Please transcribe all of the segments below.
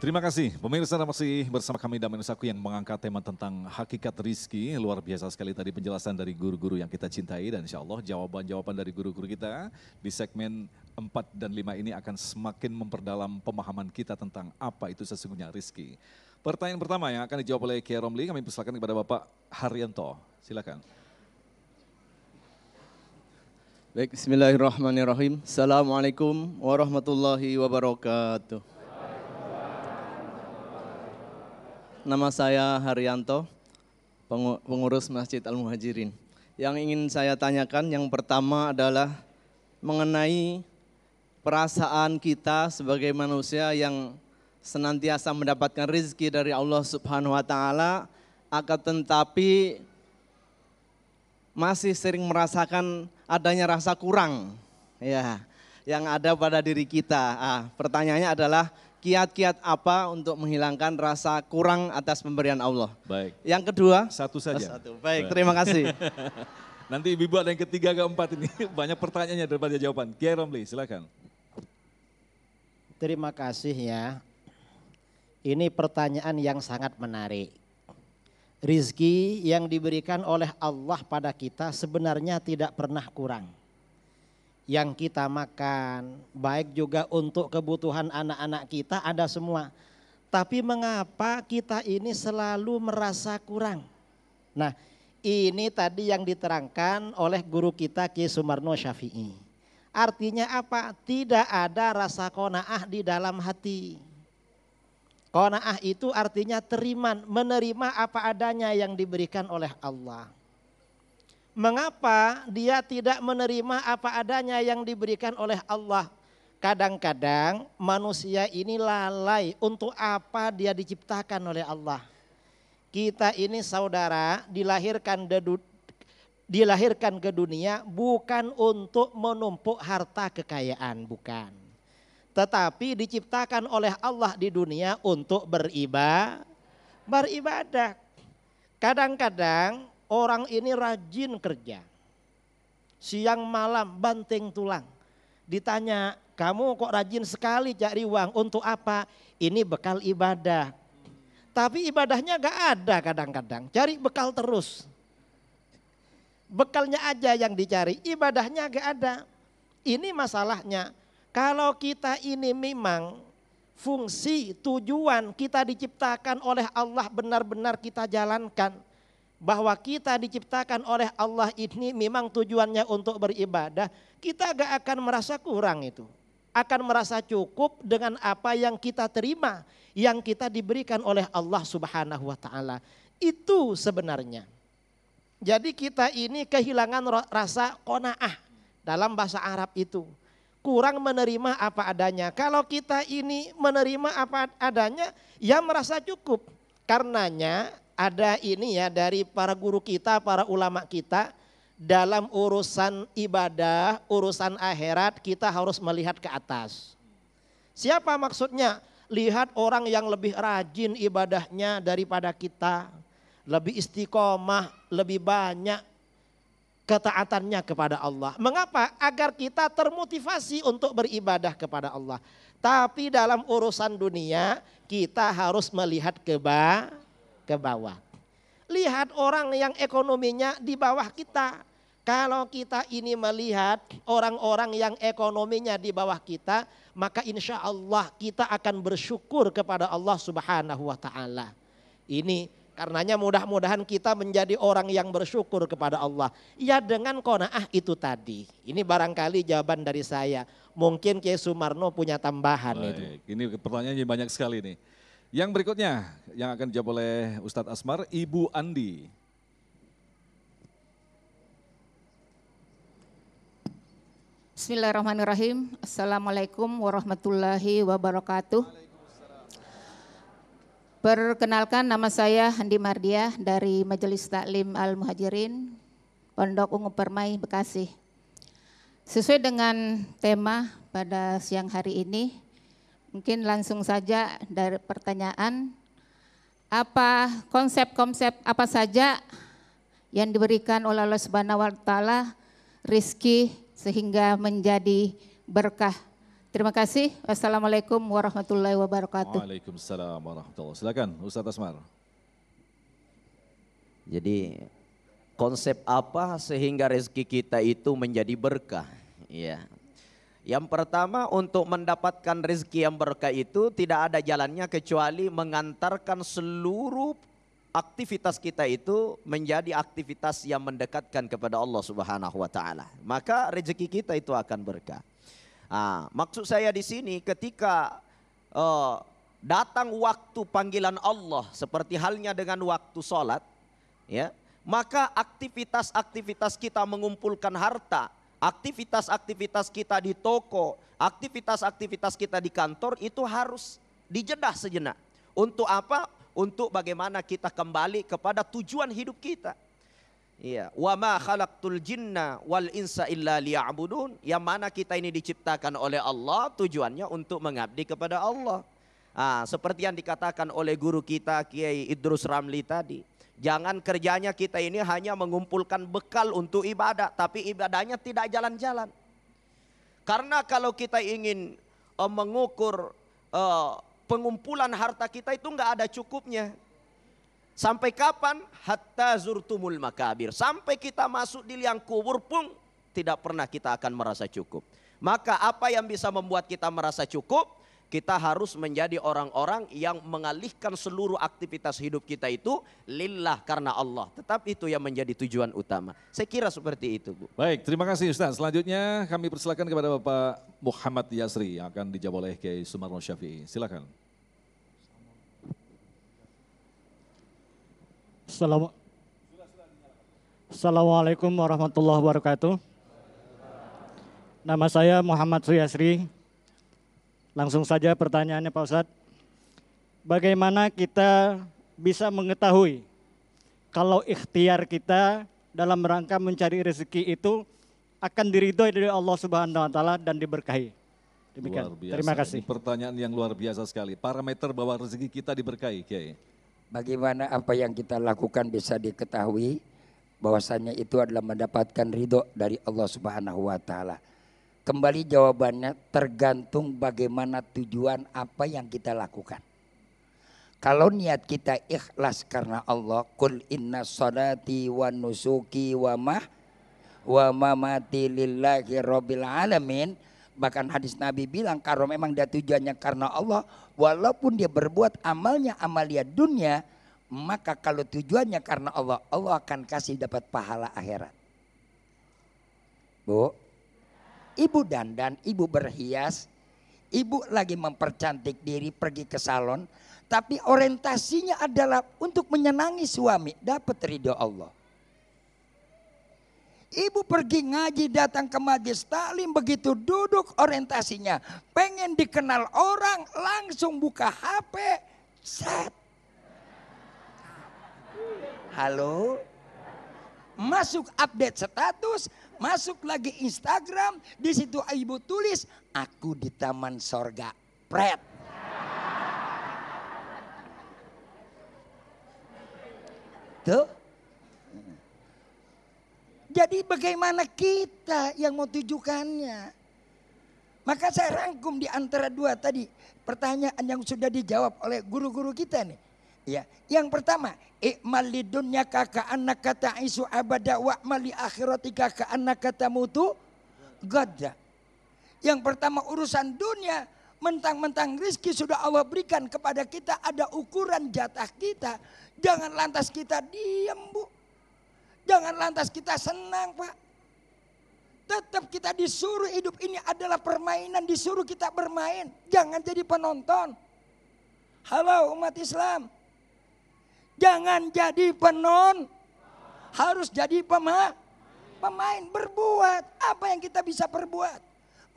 Terima kasih. Pemirsa masih bersama kami Damen Saku yang mengangkat tema tentang hakikat rizki. Luar biasa sekali tadi penjelasan dari guru-guru yang kita cintai dan insya Allah jawaban-jawaban dari guru-guru kita di segmen 4 dan 5 ini akan semakin memperdalam pemahaman kita tentang apa itu sesungguhnya rizki. Pertanyaan pertama yang akan dijawab oleh Kiai Romli, kami persilakan kepada Bapak Haryanto. Silakan. Baik, bismillahirrahmanirrahim. Assalamualaikum warahmatullahi wabarakatuh. Nama saya Haryanto, pengurus Masjid Al-Muhajirin. Yang ingin saya tanyakan yang pertama adalah mengenai perasaan kita sebagai manusia yang senantiasa mendapatkan rezeki dari Allah Subhanahu wa taala akan tetapi masih sering merasakan adanya rasa kurang ya yang ada pada diri kita. Ah, pertanyaannya adalah kiat-kiat apa untuk menghilangkan rasa kurang atas pemberian Allah. Baik. Yang kedua. Satu saja. Satu. Baik, Baik. terima kasih. Nanti ibu ada yang ketiga keempat ini banyak pertanyaannya daripada jawaban. Kiai Romli silakan. Terima kasih ya. Ini pertanyaan yang sangat menarik. Rizki yang diberikan oleh Allah pada kita sebenarnya tidak pernah kurang yang kita makan, baik juga untuk kebutuhan anak-anak kita ada semua. Tapi mengapa kita ini selalu merasa kurang? Nah, ini tadi yang diterangkan oleh guru kita Ki Sumarno Syafi'i. Artinya apa? Tidak ada rasa kona'ah di dalam hati. Kona'ah itu artinya terima, menerima apa adanya yang diberikan oleh Allah. Mengapa dia tidak menerima apa adanya yang diberikan oleh Allah? Kadang-kadang manusia ini lalai untuk apa dia diciptakan oleh Allah. Kita ini saudara dilahirkan dilahirkan ke dunia bukan untuk menumpuk harta kekayaan, bukan. Tetapi diciptakan oleh Allah di dunia untuk beribadah. Beribadah. Kadang-kadang Orang ini rajin kerja. Siang malam banting tulang. Ditanya, kamu kok rajin sekali cari uang untuk apa? Ini bekal ibadah. Tapi ibadahnya gak ada kadang-kadang. Cari bekal terus. Bekalnya aja yang dicari, ibadahnya gak ada. Ini masalahnya. Kalau kita ini memang fungsi, tujuan kita diciptakan oleh Allah benar-benar kita jalankan bahwa kita diciptakan oleh Allah ini memang tujuannya untuk beribadah, kita gak akan merasa kurang itu. Akan merasa cukup dengan apa yang kita terima, yang kita diberikan oleh Allah Subhanahu wa taala. Itu sebenarnya. Jadi kita ini kehilangan rasa kona'ah dalam bahasa Arab itu. Kurang menerima apa adanya. Kalau kita ini menerima apa adanya, ya merasa cukup. Karenanya ada ini ya dari para guru kita, para ulama kita dalam urusan ibadah, urusan akhirat kita harus melihat ke atas. Siapa maksudnya? Lihat orang yang lebih rajin ibadahnya daripada kita, lebih istiqomah, lebih banyak ketaatannya kepada Allah. Mengapa? Agar kita termotivasi untuk beribadah kepada Allah. Tapi dalam urusan dunia kita harus melihat ke bawah ke bawah. Lihat orang yang ekonominya di bawah kita. Kalau kita ini melihat orang-orang yang ekonominya di bawah kita, maka insya Allah kita akan bersyukur kepada Allah Subhanahu wa Ta'ala. Ini karenanya mudah-mudahan kita menjadi orang yang bersyukur kepada Allah. Ya dengan kona'ah itu tadi. Ini barangkali jawaban dari saya. Mungkin Kiai Sumarno punya tambahan Baik, itu. Ini pertanyaannya banyak sekali nih. Yang berikutnya yang akan dijawab oleh Ustadz Asmar, Ibu Andi. Bismillahirrahmanirrahim. Assalamualaikum warahmatullahi wabarakatuh. Perkenalkan nama saya Handi Mardia dari Majelis Taklim Al-Muhajirin, Pondok Ungu Permai, Bekasi. Sesuai dengan tema pada siang hari ini, Mungkin langsung saja dari pertanyaan, apa konsep-konsep apa saja yang diberikan oleh Allah Subhanahu wa taala rizki sehingga menjadi berkah Terima kasih. Wassalamualaikum warahmatullahi wabarakatuh. Waalaikumsalam warahmatullahi Silakan Ustaz Asmar. Jadi konsep apa sehingga rezeki kita itu menjadi berkah? Ya. Yang pertama untuk mendapatkan rezeki yang berkah itu tidak ada jalannya kecuali mengantarkan seluruh aktivitas kita itu menjadi aktivitas yang mendekatkan kepada Allah Subhanahu wa taala. Maka rezeki kita itu akan berkah. Ah, maksud saya di sini ketika uh, datang waktu panggilan Allah seperti halnya dengan waktu sholat, ya, maka aktivitas-aktivitas kita mengumpulkan harta, aktivitas-aktivitas kita di toko, aktivitas-aktivitas kita di kantor itu harus dijedah sejenak. Untuk apa? Untuk bagaimana kita kembali kepada tujuan hidup kita. Iya, wa ma khalaqtul jinna wal insa illa liya'budun. Yang mana kita ini diciptakan oleh Allah tujuannya untuk mengabdi kepada Allah. Ah, seperti yang dikatakan oleh guru kita Kiai Idrus Ramli tadi. Jangan kerjanya kita ini hanya mengumpulkan bekal untuk ibadah, tapi ibadahnya tidak jalan-jalan. Karena kalau kita ingin uh, mengukur uh, pengumpulan harta kita itu enggak ada cukupnya. Sampai kapan? Hatta zurtumul makabir. Sampai kita masuk di liang kubur pun tidak pernah kita akan merasa cukup. Maka apa yang bisa membuat kita merasa cukup? Kita harus menjadi orang-orang yang mengalihkan seluruh aktivitas hidup kita itu lillah karena Allah. Tetap itu yang menjadi tujuan utama. Saya kira seperti itu Bu. Baik, terima kasih Ustaz. Selanjutnya kami persilakan kepada Bapak Muhammad Yasri yang akan dijawab oleh Kiai Sumarno Syafi'i. Silakan. Assalamualaikum warahmatullahi wabarakatuh. Nama saya Muhammad Suyasri. Langsung saja pertanyaannya Pak Ustadz. Bagaimana kita bisa mengetahui kalau ikhtiar kita dalam rangka mencari rezeki itu akan diridhoi dari Allah Subhanahu wa taala dan diberkahi. Demikian. Luar biasa. Terima kasih. Ini pertanyaan yang luar biasa sekali. Parameter bahwa rezeki kita diberkahi, Kiai bagaimana apa yang kita lakukan bisa diketahui bahwasanya itu adalah mendapatkan ridho dari Allah Subhanahu wa taala. Kembali jawabannya tergantung bagaimana tujuan apa yang kita lakukan. Kalau niat kita ikhlas karena Allah, kul inna salati wa nusuki wa mah wa mamati lillahi rabbil alamin. Bahkan hadis Nabi bilang kalau memang dia tujuannya karena Allah, walaupun dia berbuat amalnya amalia dunia, maka kalau tujuannya karena Allah, Allah akan kasih dapat pahala akhirat. Bu, ibu dandan, ibu berhias, ibu lagi mempercantik diri pergi ke salon, tapi orientasinya adalah untuk menyenangi suami, dapat ridho Allah. Ibu pergi ngaji datang ke majlis taklim begitu duduk orientasinya pengen dikenal orang langsung buka HP set. Halo. Masuk update status, masuk lagi Instagram, di situ ibu tulis aku di taman sorga. Pret. Tuh jadi bagaimana kita yang mau tujukannya? Maka saya rangkum di antara dua tadi pertanyaan yang sudah dijawab oleh guru-guru kita nih. Ya, yang pertama, ikmal li dunya kaka anak kata isu abada wa mali akhiratika ka anak kata mutu gada. Yang pertama urusan dunia, mentang-mentang rizki sudah Allah berikan kepada kita ada ukuran jatah kita. Jangan lantas kita diam bu. Jangan lantas kita senang Pak. Tetap kita disuruh hidup ini adalah permainan, disuruh kita bermain. Jangan jadi penonton. Halo umat Islam. Jangan jadi penon. Harus jadi pema, pemain. Berbuat. Apa yang kita bisa perbuat?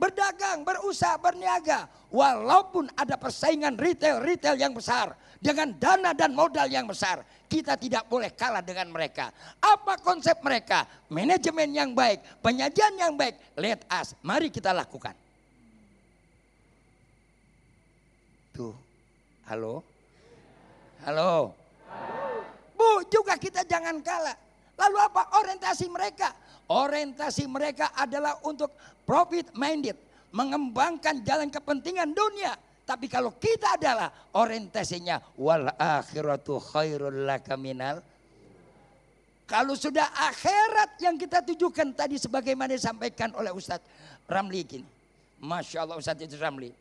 Berdagang, berusaha, berniaga. Walaupun ada persaingan retail-retail yang besar. Dengan dana dan modal yang besar kita tidak boleh kalah dengan mereka. Apa konsep mereka? Manajemen yang baik, penyajian yang baik. Let us, mari kita lakukan. Tuh, halo? Halo? Juga kita jangan kalah. Lalu apa orientasi mereka? Orientasi mereka adalah untuk profit minded. mengembangkan jalan kepentingan dunia. Tapi kalau kita adalah orientasinya wal akhiratu khairul laka minal kalau sudah akhirat yang kita tujukan tadi sebagaimana disampaikan oleh Ustadz Ramli gini. Masya Allah Ustadz itu Ramli.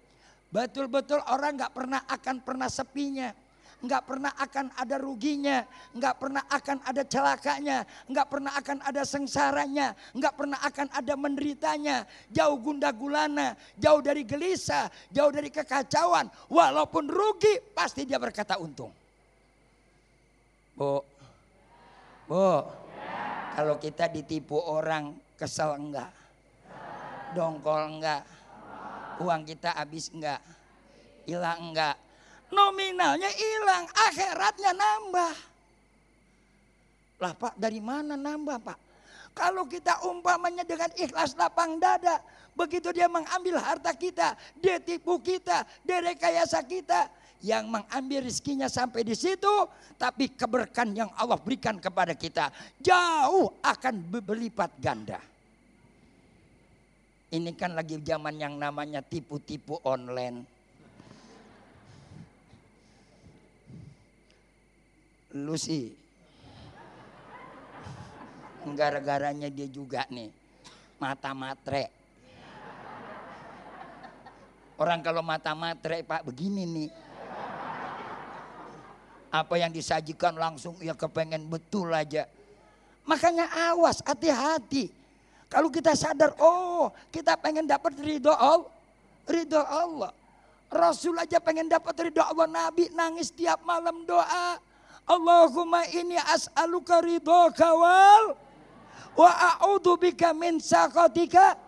Betul-betul orang nggak pernah akan pernah sepinya. Nggak pernah akan ada ruginya. Nggak pernah akan ada celakanya. Nggak pernah akan ada sengsaranya. Nggak pernah akan ada menderitanya. Jauh gunda gulana. Jauh dari gelisah. Jauh dari kekacauan. Walaupun rugi pasti dia berkata untung. Bu, Bu, kalau kita ditipu orang kesel enggak? Dongkol enggak? Uang kita habis enggak? Hilang enggak? Nominalnya hilang, akhiratnya nambah. Lah Pak, dari mana nambah Pak? Kalau kita umpamanya dengan ikhlas lapang dada, begitu dia mengambil harta kita, dia tipu kita, dia rekayasa kita, yang mengambil rizkinya sampai di situ, tapi keberkahan yang Allah berikan kepada kita jauh akan berlipat ganda. Ini kan lagi zaman yang namanya tipu-tipu online. Lu sih gara-garanya dia juga nih mata matre. Orang kalau mata matre pak begini nih. Apa yang disajikan langsung ya kepengen betul aja. Makanya awas hati-hati. Kalau kita sadar oh kita pengen dapat ridho Allah. Ridho Allah. Rasul aja pengen dapat ridho Allah. Nabi nangis tiap malam doa. Allahumma ini as'aluka ridho kawal wa a'udhu bika min sakatika.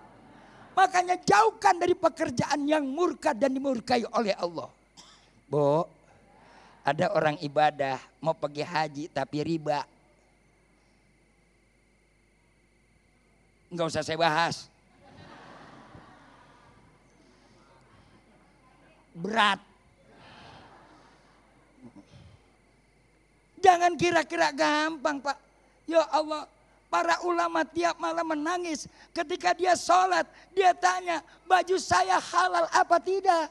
Makanya jauhkan dari pekerjaan yang murka dan dimurkai oleh Allah. Bu, ada orang ibadah mau pergi haji tapi riba. Enggak usah saya bahas. Berat. Jangan kira-kira gampang Pak. Ya Allah, para ulama tiap malam menangis. Ketika dia sholat, dia tanya, baju saya halal apa tidak?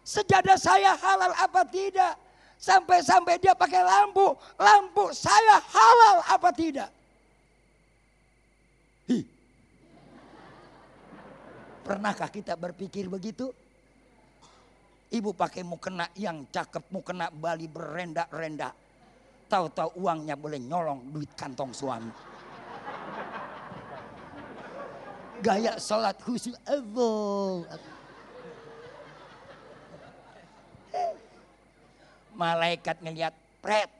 Sejadah saya halal apa tidak? Sampai-sampai dia pakai lampu, lampu saya halal apa tidak? Hi. Pernahkah kita berpikir begitu? Ibu pakai mukena yang cakep, mukena Bali berendak-rendak. Tahu-tahu uangnya boleh nyolong duit kantong suami. Gaya sholat khusyuk Allah. Malaikat ngeliat pret.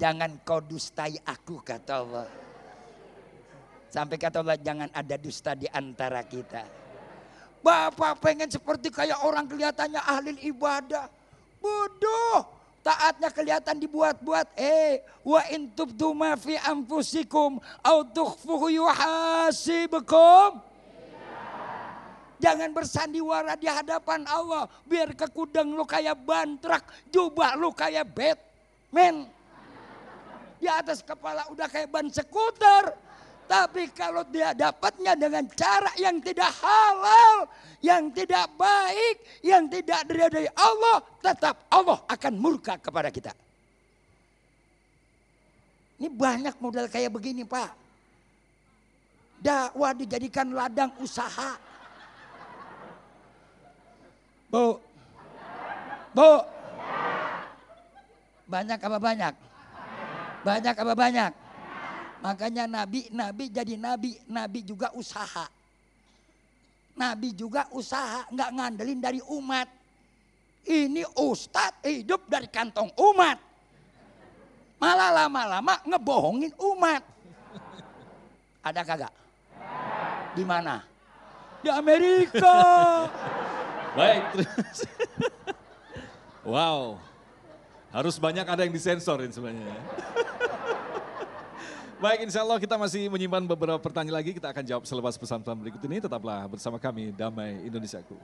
Jangan kau dustai aku kata Allah. Sampai kata Allah jangan ada dusta di antara kita. Bapak pengen seperti kayak orang kelihatannya ahli ibadah. Bodoh. Taatnya kelihatan dibuat-buat. Eh, wa in tubdu ma fi anfusikum au tukhfuhu yuhasibukum. Jangan bersandiwara di hadapan Allah. Biar ke kudang lu kayak bantrak, jubah lu kayak Batman. Di atas kepala udah kayak ban skuter. Tapi kalau dia dapatnya dengan cara yang tidak halal, yang tidak baik, yang tidak dari Allah, tetap Allah akan murka kepada kita. Ini banyak model kayak begini Pak. Dakwah dijadikan ladang usaha. Bu. Bu. Banyak apa banyak? Banyak apa banyak? Makanya nabi, nabi jadi nabi, nabi juga usaha. Nabi juga usaha, nggak ngandelin dari umat. Ini ustadz hidup dari kantong umat. Malah lama-lama ngebohongin umat. Ada kagak? Di mana? Di Amerika. Baik. wow. Harus banyak ada yang disensorin sebenarnya. Baik, insya Allah kita masih menyimpan beberapa pertanyaan lagi. Kita akan jawab selepas pesan-pesan berikut ini. Tetaplah bersama kami, Damai Indonesiaku.